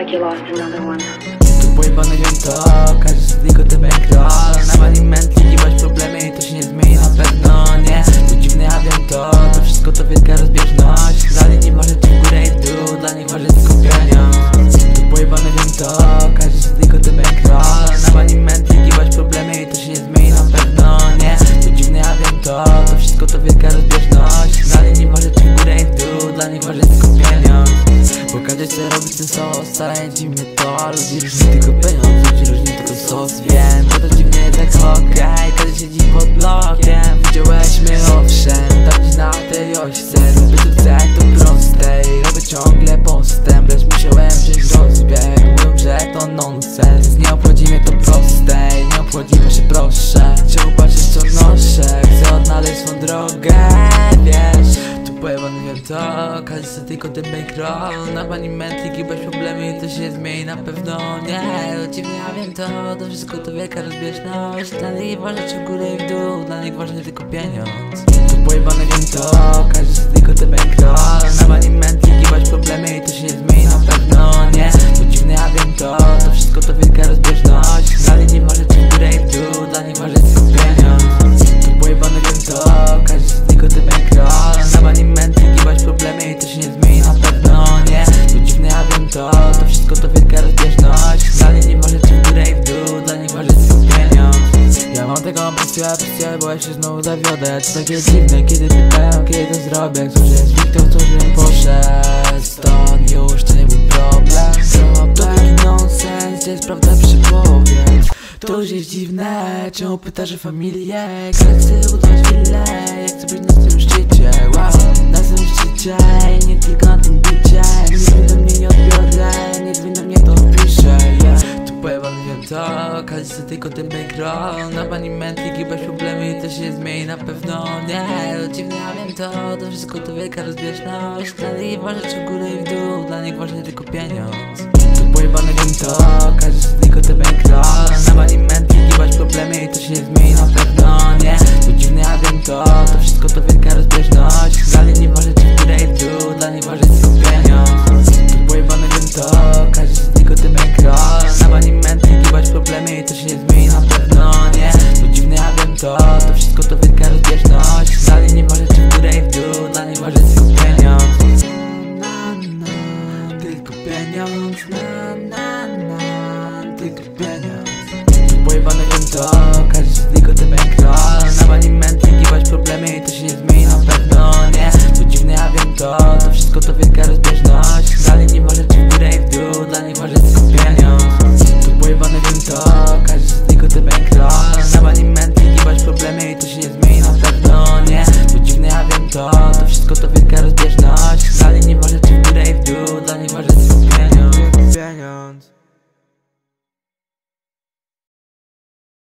like you lost another one. Tu pojebane wiem to, każdy z tylko te bankroll Na alimenty, kiwać problemy i ten sos, wcale nie dziwi to, każdy tylko ten bankroll? Na manimenty, bez problemy i to się zmieni na pewno nie. Dziwnie ja wiem to, to wszystko to wielka rozbieżność Dla nich ważne czy górę i w dół, dla nich ważny tylko pieniądz. Tu pojebany wiem to, każdy tylko ten bankroll tego presję, bo ja się znowu zawiodę. To takie dziwne, kiedy pytają, kiedy to zrobię Cóż jest Wiktor, to żebym poszedł Stąd. Już to nie był problem. To taki nonsens, jest prawda przy połowie to już jest dziwne, czemu pytasz o familię? Chcę budować willę, jak chcę być na tym szczycie? Wow, na tym szczycie nie tylko na tym bicie to, każdy chce tylko ten bankroll Na manimenty, bez problemy i to się zmieni na pewno nie? To dziwne, ja wiem to, to wszystko to wielka rozbieżność. Nich ważne czy w górę i w dół, dla nich ważny tylko pieniądz. Tu pojebany wiem to, to To wszystko to wielka rozbieżność Dla niej nie ma rzeczy w w dół Dla niej ma rzeczy tylko pieniądz. Tylko pieniądz. Tylko pieniądz. Pojebane wiem to Każdy z tylko te bankro Na maniment wykiwać problemy i to się nie zmieni na pewno Nie, to dziwne ja wiem to To wszystko to wielka rozbieżność. Dla niej nie ma rzeczy w górę w dół Dla niej ma rzeczy tylko pieniądz. To pojebane wiem to Każdy z tylko te bankro Na maniment dawać problemy i to się nie zmieni na pewno, nie? To dziwne, ja wiem to, to wszystko to wielka rozbieżność. Dla nie ważne czy w górę i w dół, dla nie ważne czy pieniądz.